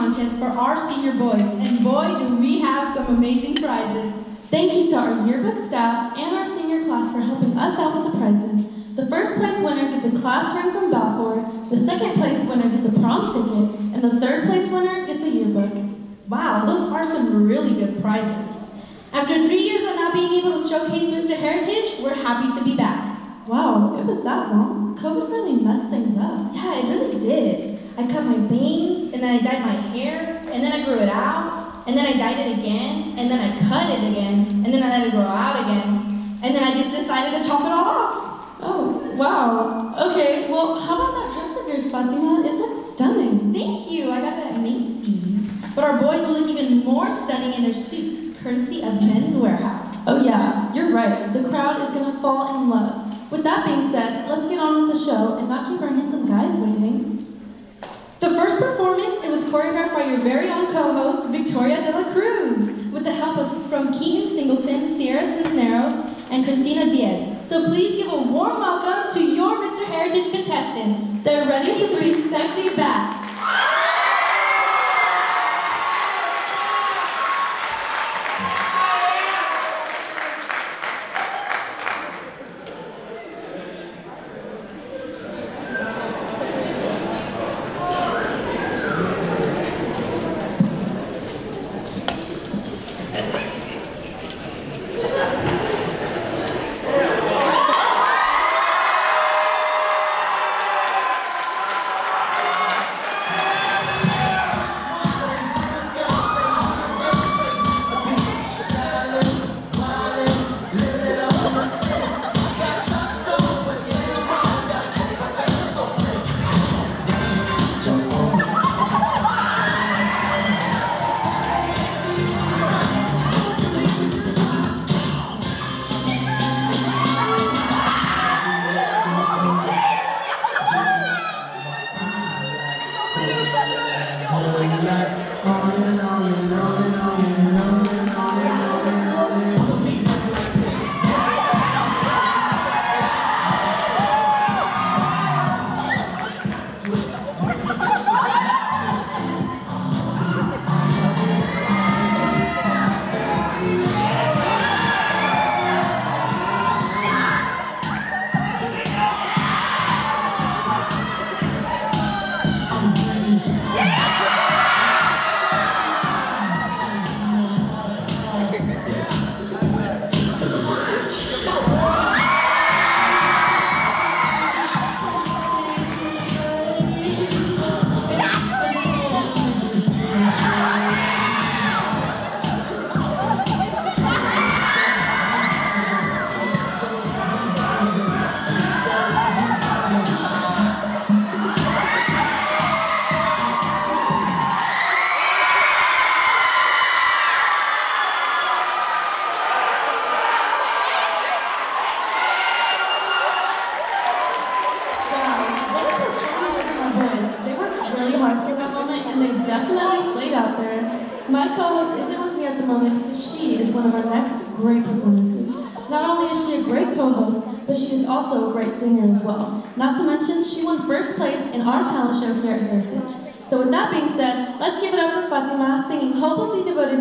contest for our senior boys, and boy, do we have some amazing prizes. Thank you to our yearbook staff and our senior class for helping us out with the prizes. The first place winner gets a class ring from Balfour, the second place winner gets a prom ticket, and the third place winner gets a yearbook. Wow, those are some really good prizes. After three years of not being able to showcase Mr. Heritage, we're happy to be back. Wow, it was that long. COVID really messed things up. Yeah, it really did. I cut my bangs, and then I dyed my hair, and then I grew it out, and then I dyed it again, and then I cut it again, and then I let it grow out again, and then I just decided to chop it all off. Oh, wow. Okay, well, how about that dress of yours, Fatima? It looks stunning. Thank you, I got it at Macy's. But our boys will look even more stunning in their suits, courtesy of Men's Wearhouse. Oh yeah, you're right. The crowd is gonna fall in love. With that being said, let's get on with the show and not keep our handsome guys waiting. The first performance, it was choreographed by your very own co-host, Victoria de la Cruz, with the help of from Keaton Singleton, Sierra Cisneros, and Christina Diaz. So please give a warm welcome to your Mr. Heritage contestants. They're ready to bring sexy back.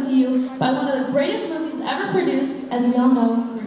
To You by one of the greatest movies ever produced, as we all know,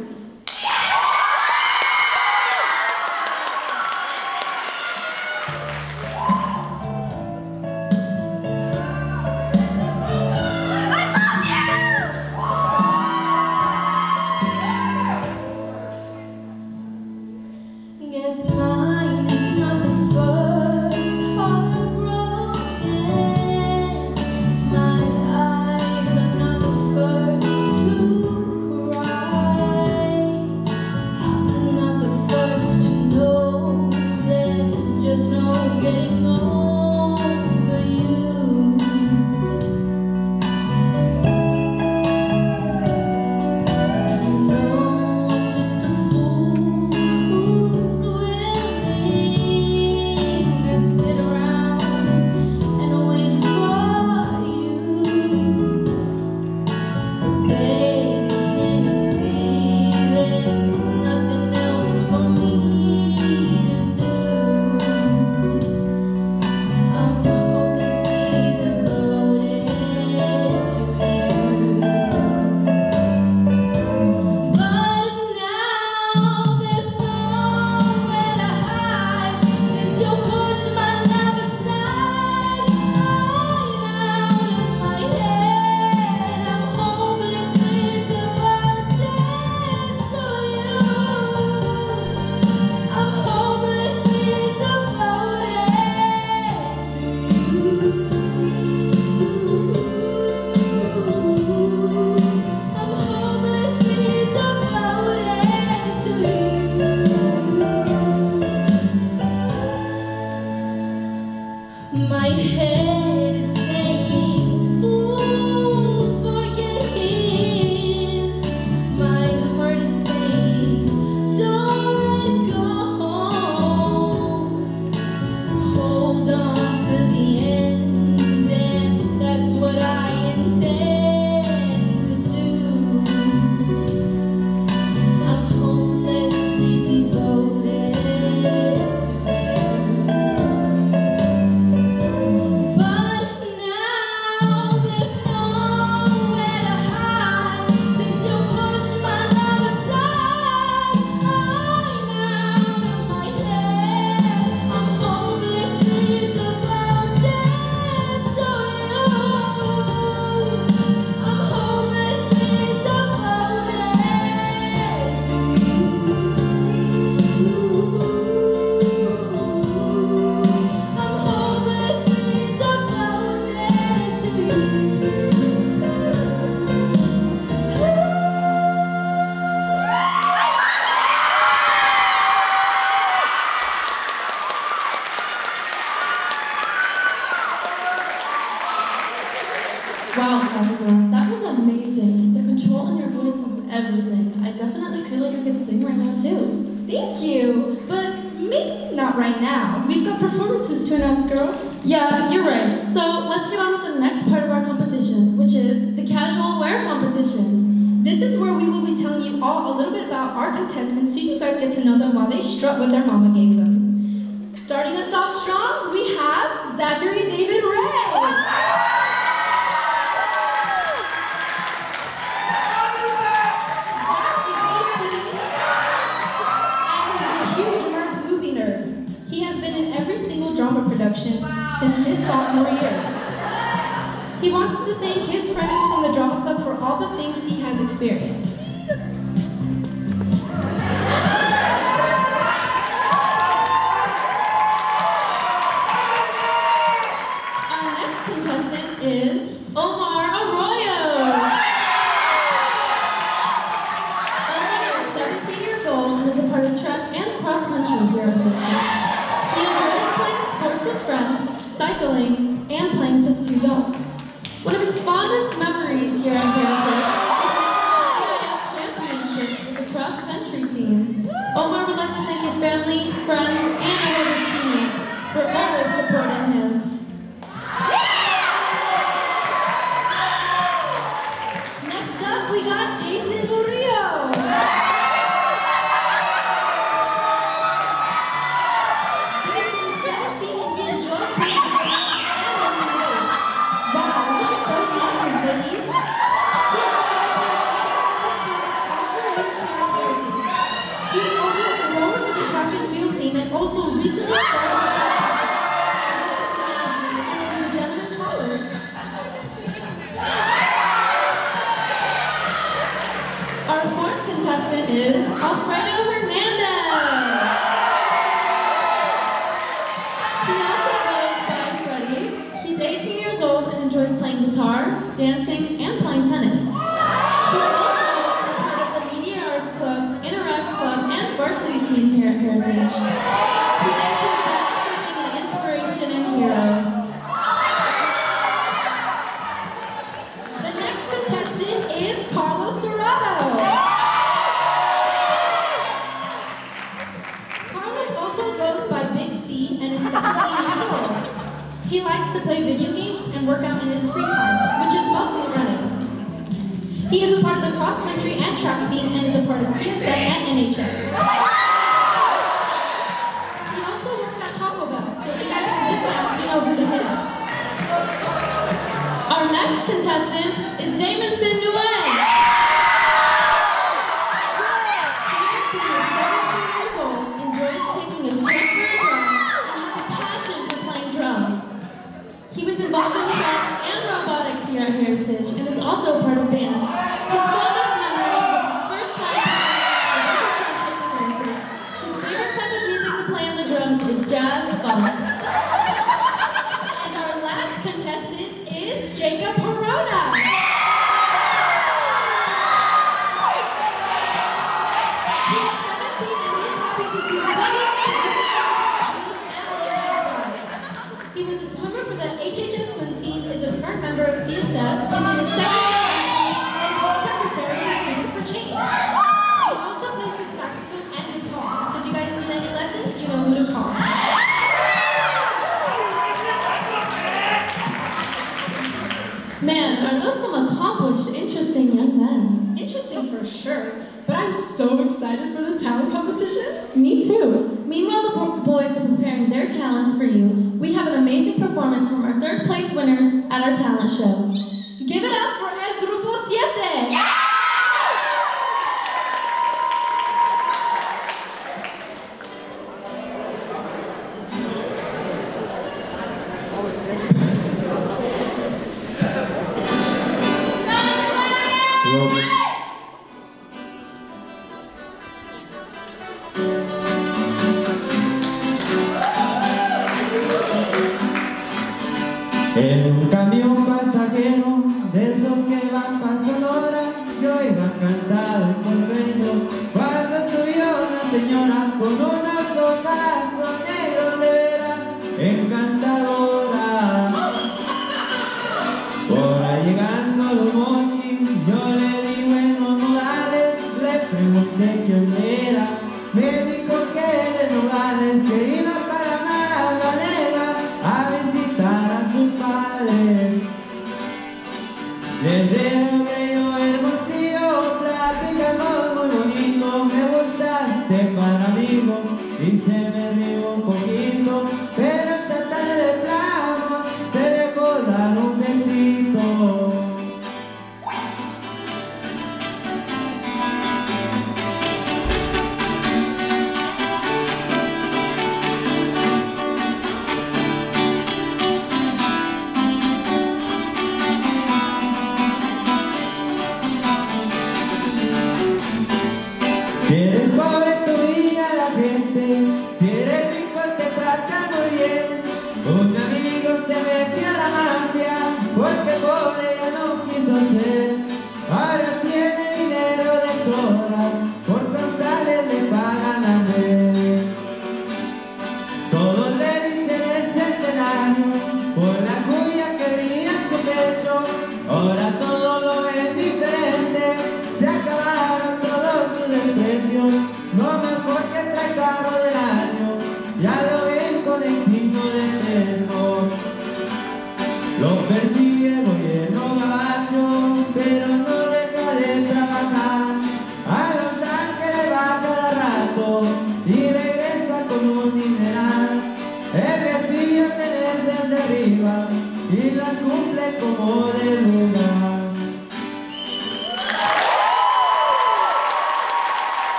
vengan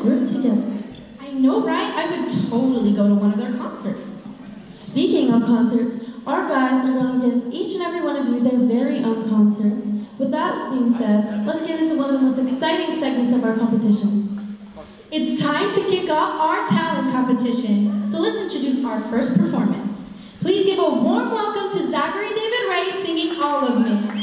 group together. I know, right? I would totally go to one of their concerts. Speaking of concerts, our guys are going to give each and every one of you their very own concerts. With that being said, let's get into one of the most exciting segments of our competition. It's time to kick off our talent competition. So let's introduce our first performance. Please give a warm welcome to Zachary David Ray singing All of Me.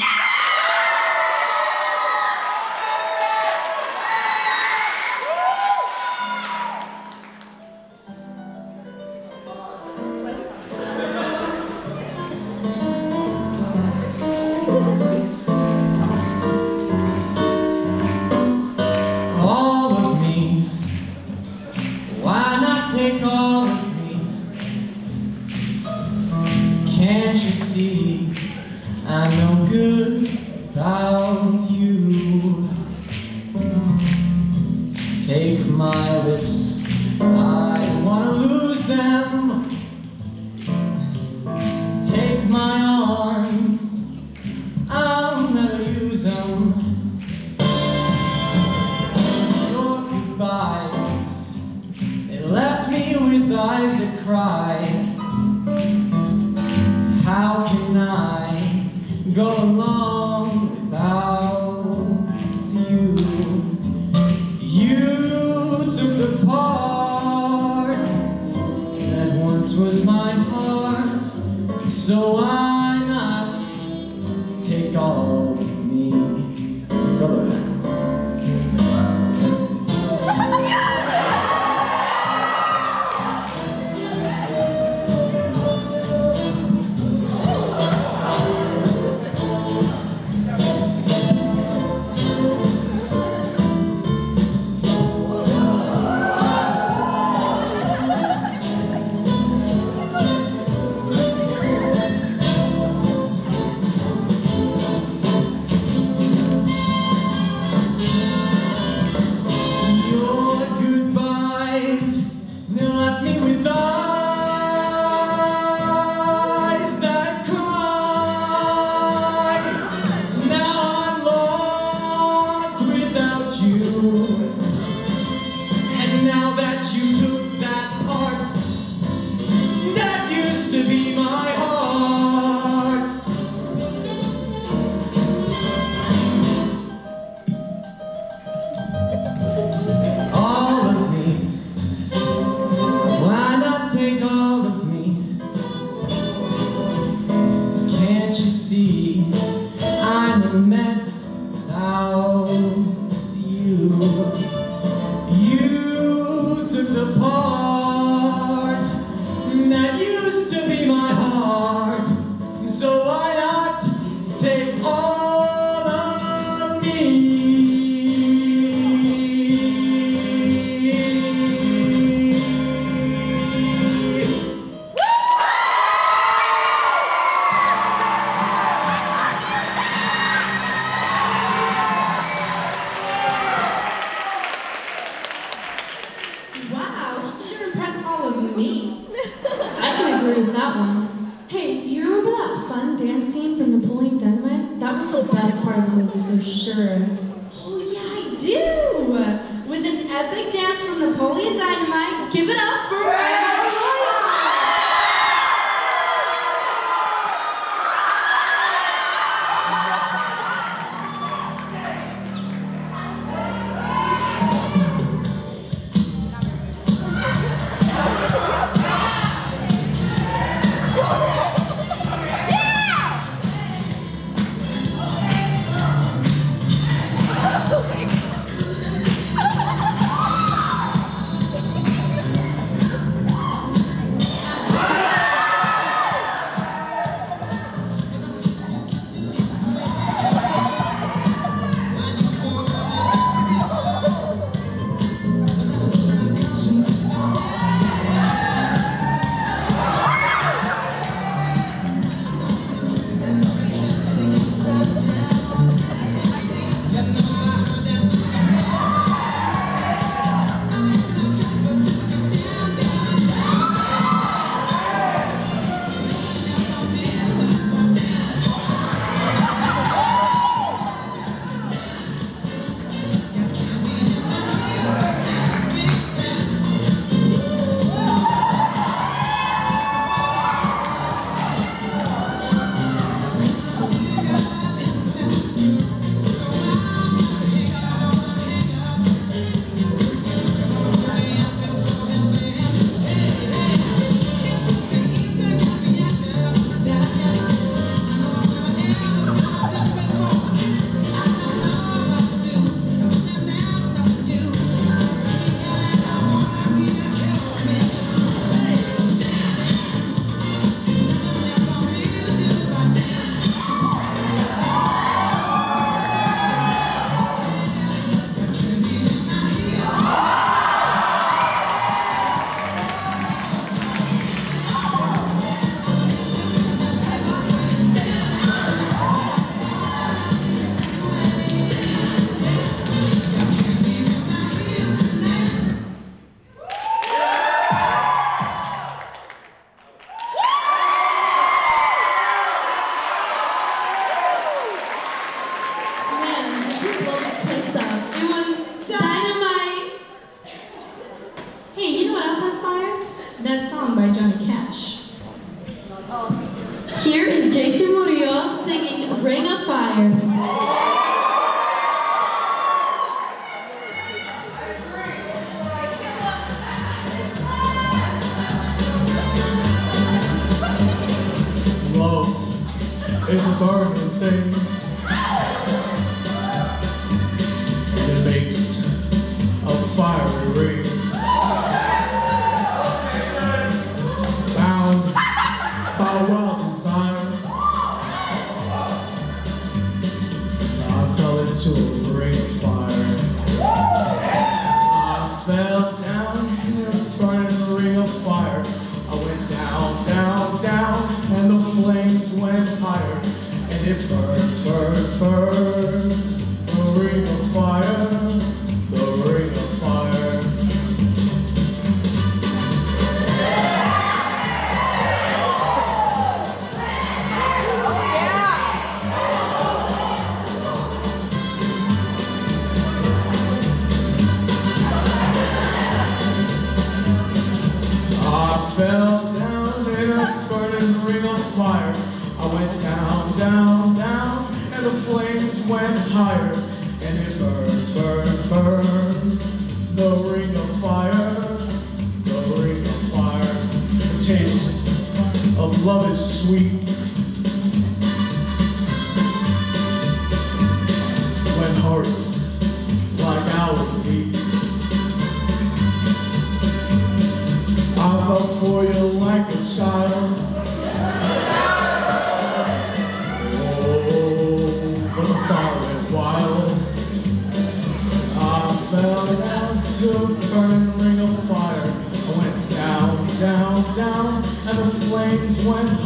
burning ring of fire. I went down, down, down, and the flames went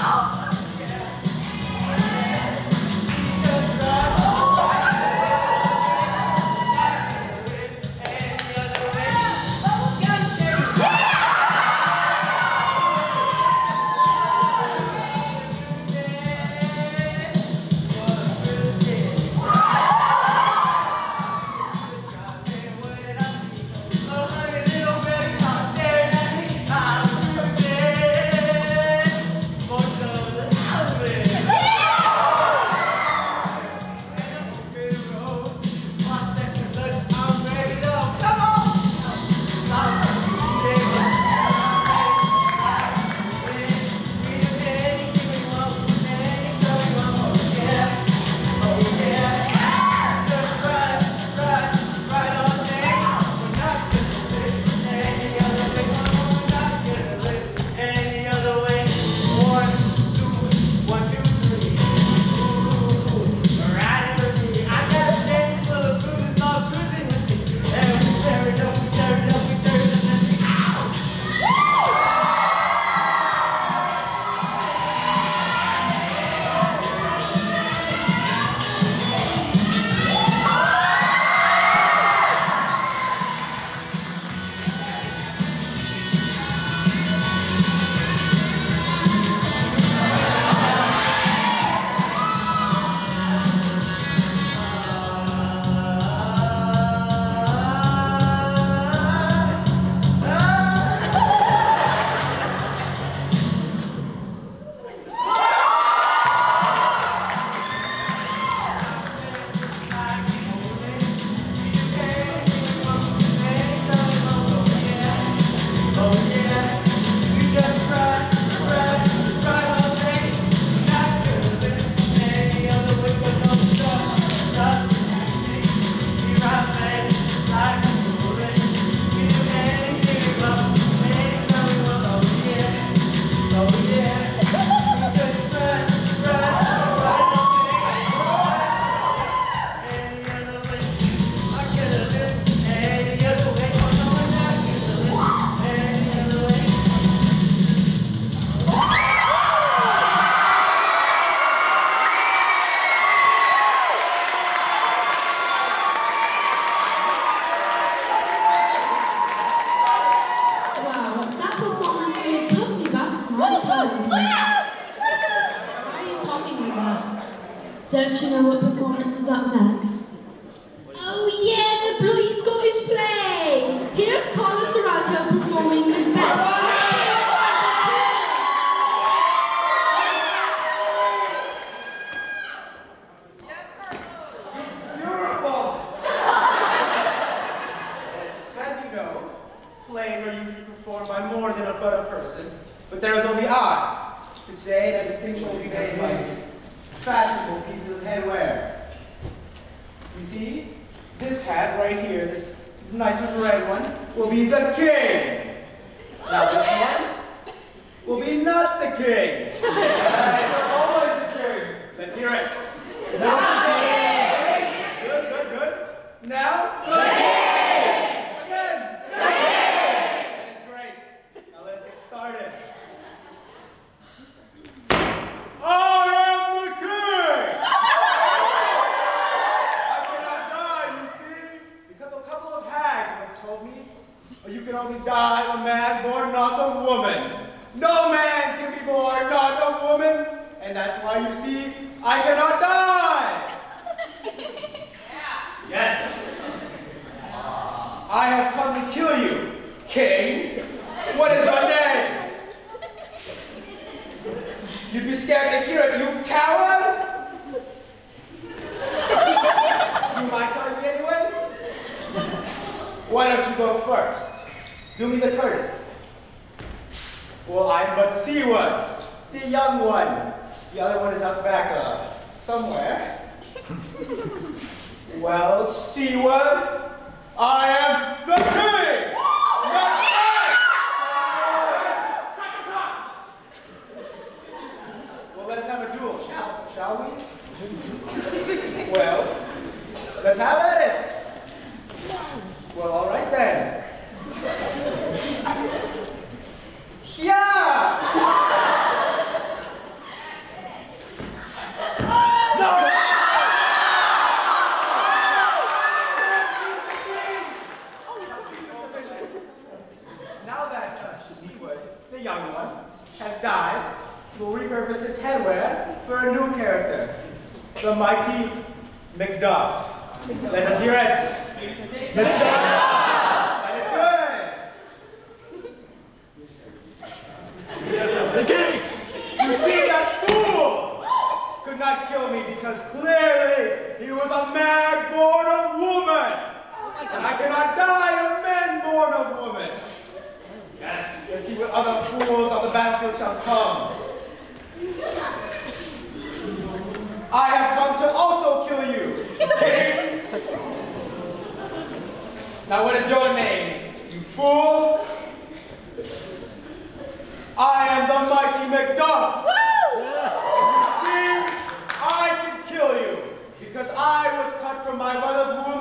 Oh.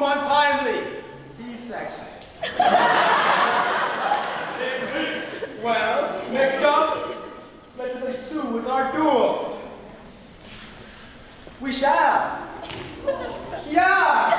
untimely C-section. well, Macduff, let us ensue with our duel. We shall. Yeah!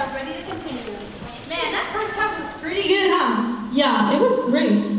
are ready to continue. Man, that first half was pretty good. huh? yeah, it was great.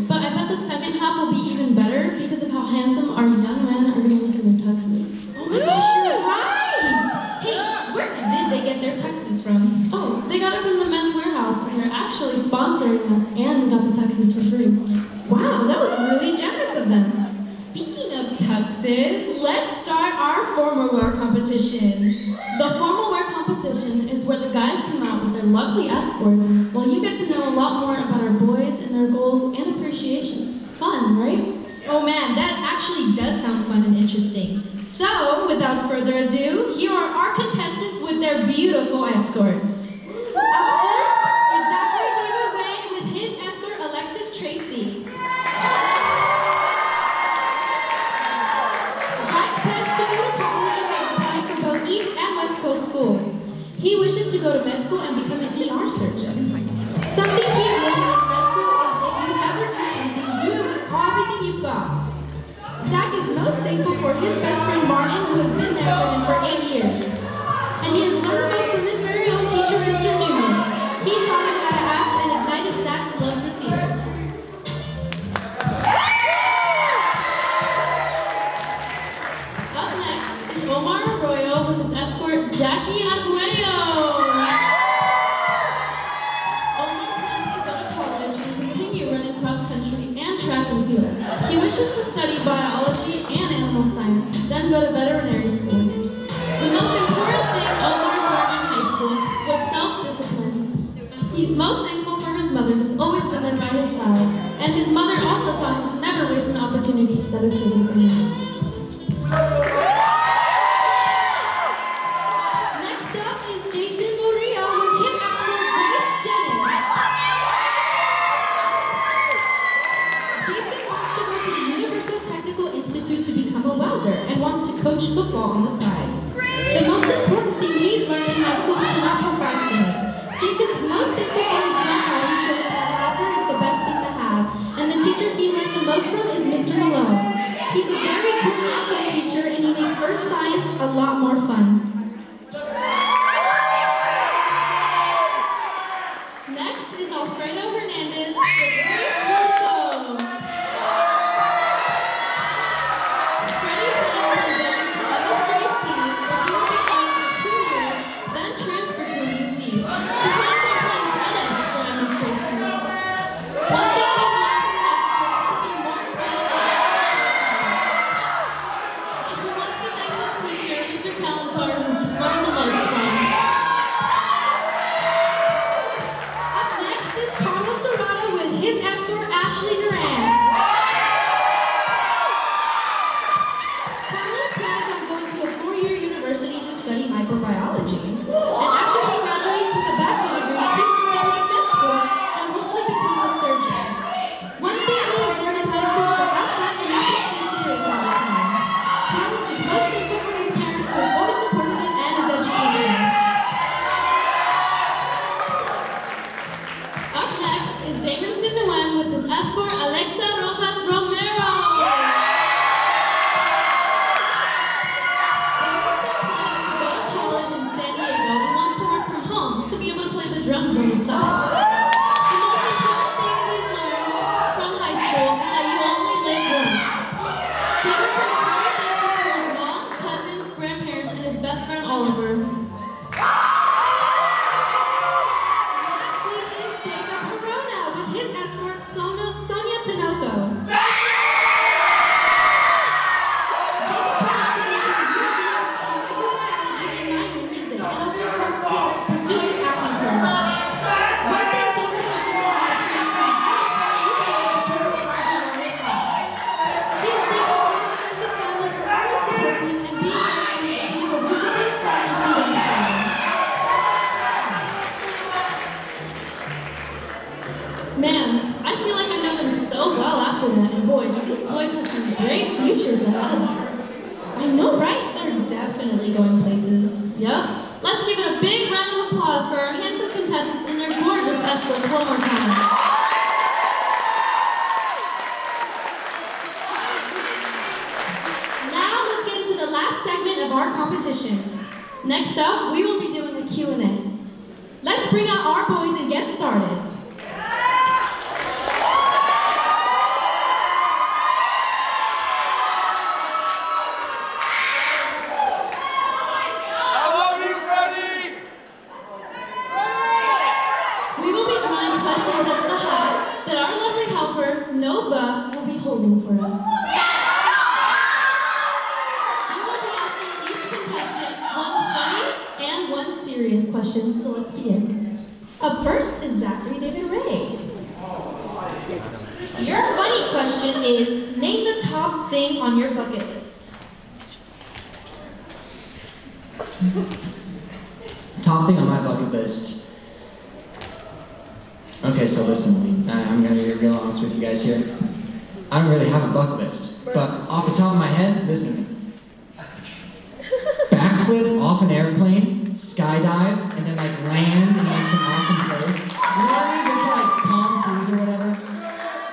His escort Sonia Tinoco.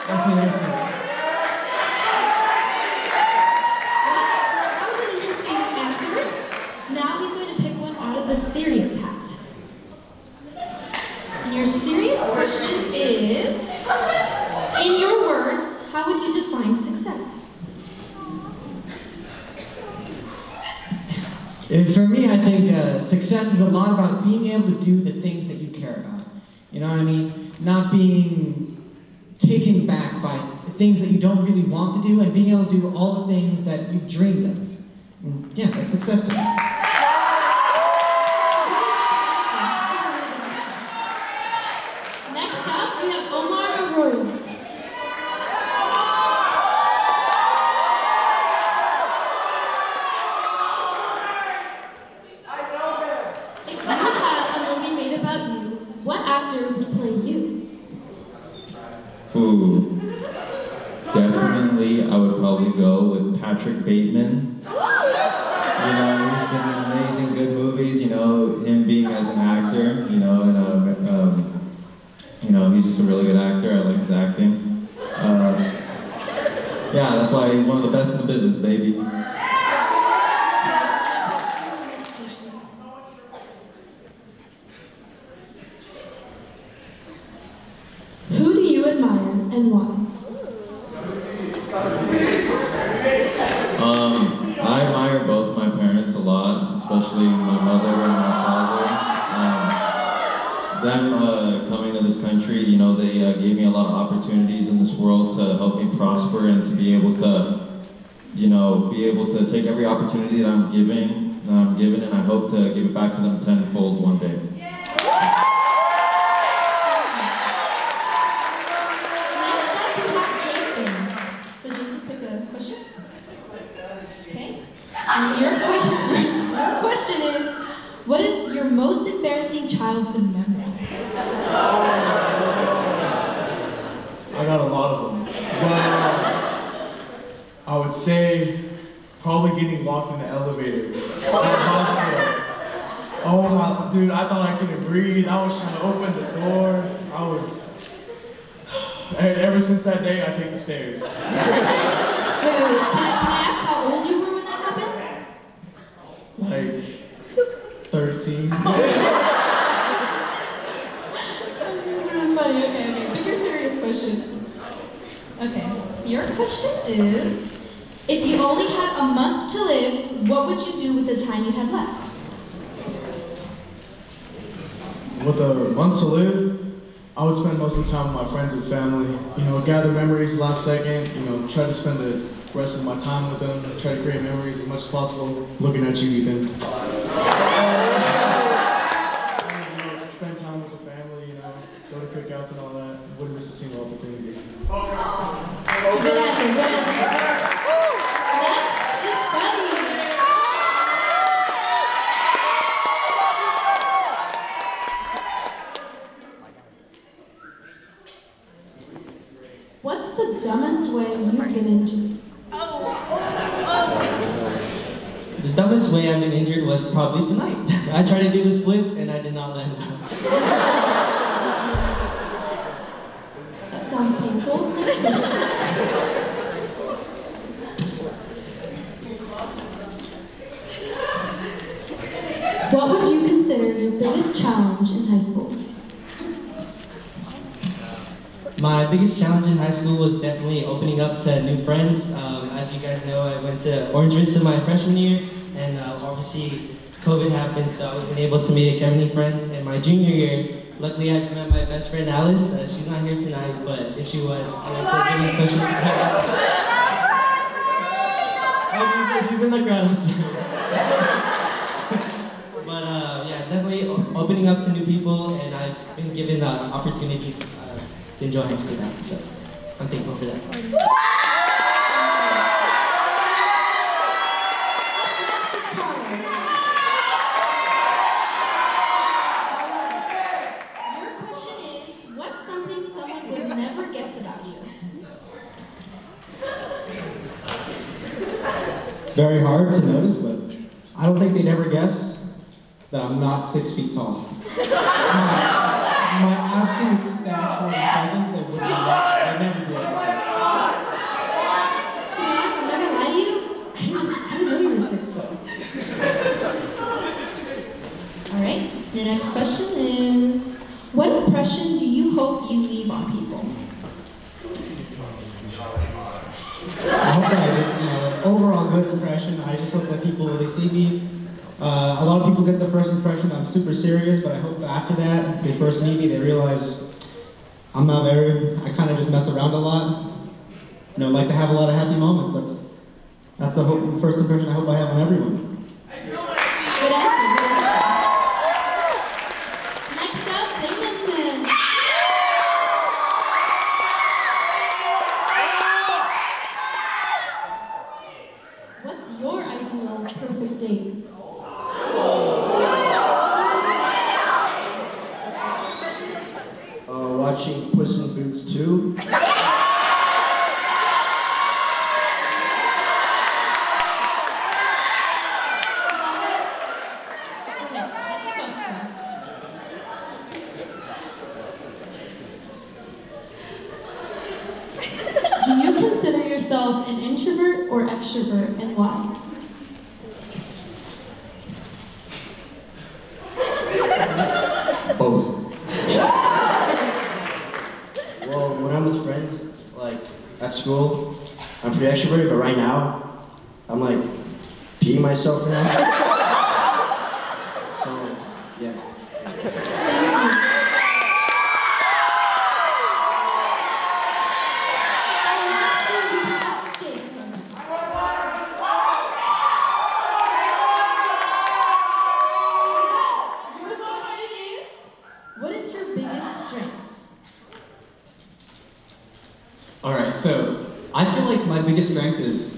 That's me, that's me. That was an interesting answer. Now he's going to pick one out of the serious hat. And your serious question is In your words, how would you define success? Uh, For me, I think uh, success is a lot about being able to do the things that you care about. You know what I mean? Not being taken back by things that you don't really want to do and being able to do all the things that you've dreamed of. And yeah, that's success Question. Okay. And your question, your question is what is your most embarrassing childhood memory? I got a lot of them. But uh, I would say probably getting locked in the elevator at the hospital. Oh my, dude, I thought I couldn't breathe. I was trying to open the door. I was. Ever since that day, I take the stairs. Wait, wait, wait. Can I, can I ask how old you were when that happened? Like 13. Funny, okay, okay. Your serious question. Okay. Your question is if you only had a month to live, what would you do with the time you had left? With the months to live, I would spend most of the time with my friends and family. You know, gather memories last second. You know, try to spend the rest of my time with them. Try to create memories as much as possible. Looking at you, Ethan. Know, spend time with the family. You know, go to cookouts and all that. Wouldn't miss a single opportunity good answer. Next is Buddy. What's the you've? The dumbest way I've been injured was probably tonight. I tried to do the splits and I did not land. That sounds painful. What would you consider your biggest challenge in high school? My biggest challenge in high school was definitely opening up to new friends. Um, as you guys know, I went to Orange Vista my freshman year, and uh, obviously COVID happened, so I wasn't able to make any friends. And my junior year, luckily I met my best friend Alice. Uh, she's not here tonight, but if she was, I'd like to give a special I was gonna she's in the crowd. I'm sorry. but uh, yeah, definitely opening up to new people, and I've been given uh, opportunities uh, to enjoy high school now. So I'm thankful for that. Your question is, what's something someone would never guess about you? It's very hard to notice, but I don't think they'd ever guess that I'm not six feet tall. my, absolute stature and presence, they would not, they'd never able to be honest, I'm not gonna lie to you, I didn't, I didn't know you were six foot. All right, your next question is, what impression do you hope you leave on people? I hope that I just, you know, overall good impression. I just hope that people, when they see me, uh, a lot of people get the first impression I'm super serious, but I hope after that, they first meet me, they realize I'm not very, I kind of just mess around a lot. You know, like to have a lot of happy moments. That's, that's the hope, first impression I hope I have on everyone. Good answer, good answer. Next up, Davidson. What's your ideal perfect date? Uh, watching Puss in Boots 2. Okay, next question. Do you consider yourself an introvert or extrovert, and why? Both. well, when I'm with friends, like at school, I'm pretty extroverted, but right now, I'm like peeing myself right now. so, yeah. And lastly, we have Jacob. Your question is, what is your biggest strength? All right, so I feel like my biggest strength is.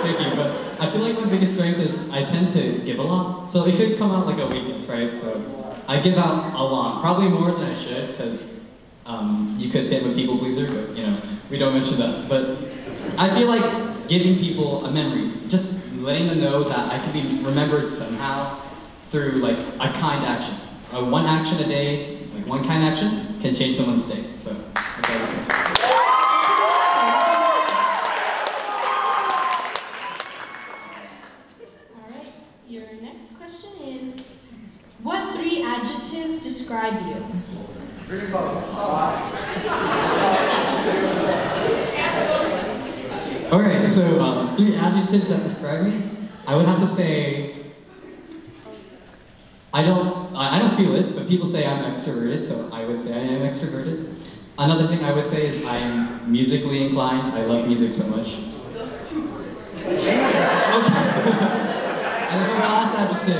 Thank you, but I feel like my biggest strength is I tend to give a lot. So it could come out like a weakness, right? So I give out a lot, probably more than I should, because um, you could say I'm a people pleaser, but you know we don't mention that. But I feel like giving people a memory, just letting them know that I can be remembered somehow through like a kind action. Uh, one action a day, like one kind action, can change someone's day. So that's all I would say. All right, your next question is, what three adjectives describe you? All right, so um, three adjectives that describe me. I would have to say I don't I don't feel it, but people say I'm extroverted, so I would say I am extroverted. Another thing I would say is I am musically inclined. I love music so much. Okay. and then my last adjective,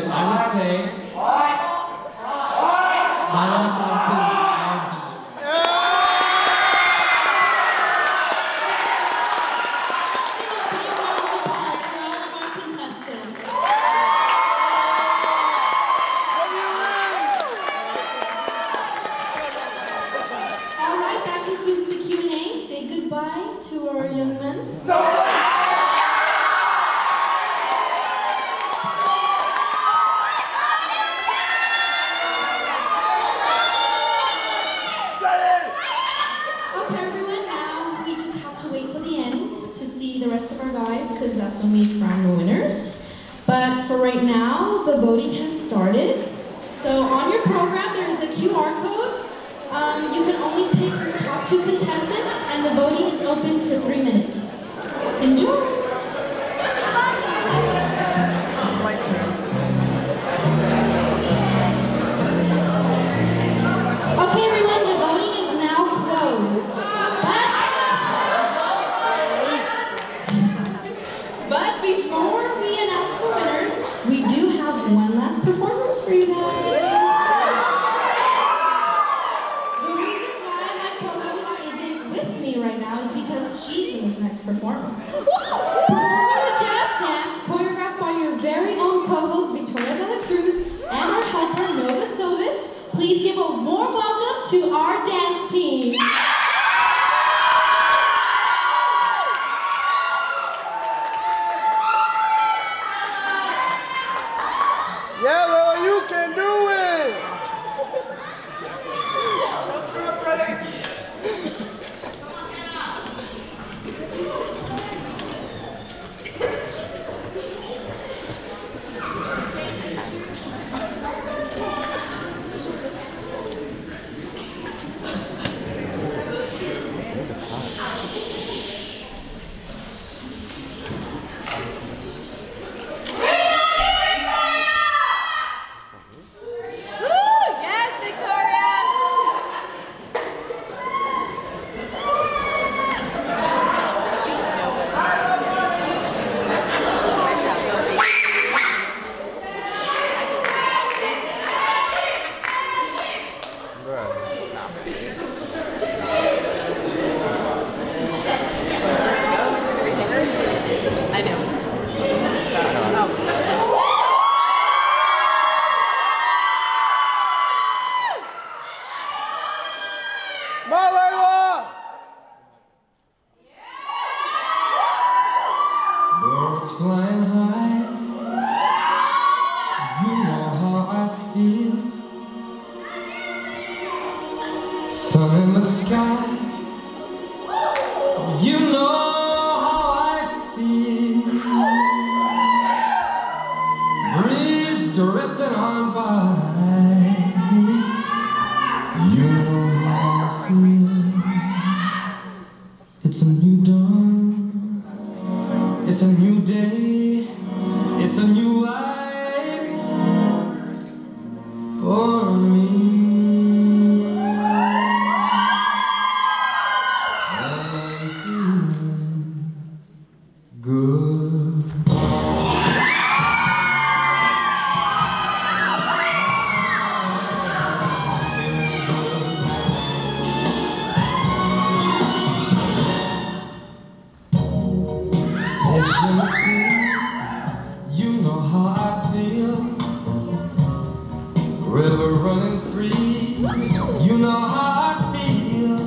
You know how I feel.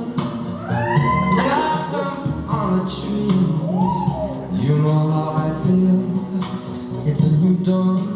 On tree. You know how I feel. It's a new dawn.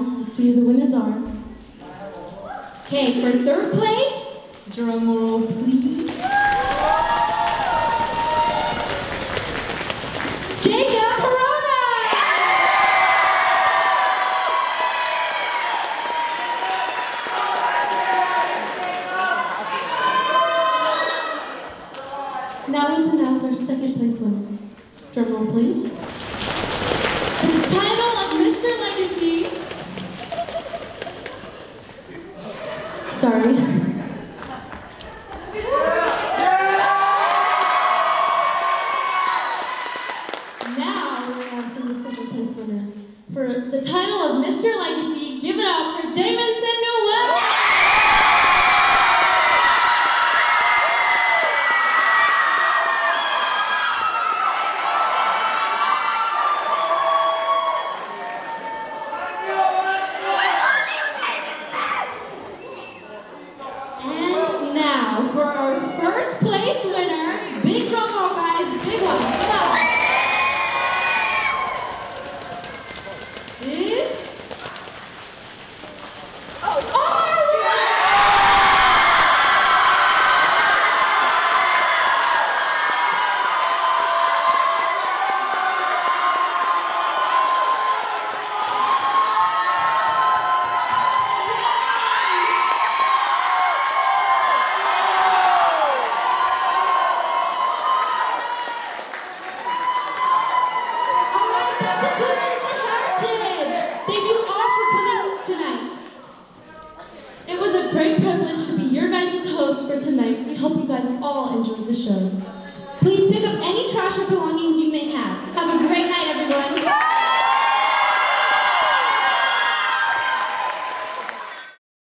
Let's see who the winners are. Okay, for third place, drum roll please. Jacob Corona! Now let's announce our second place winner. Drum roll please.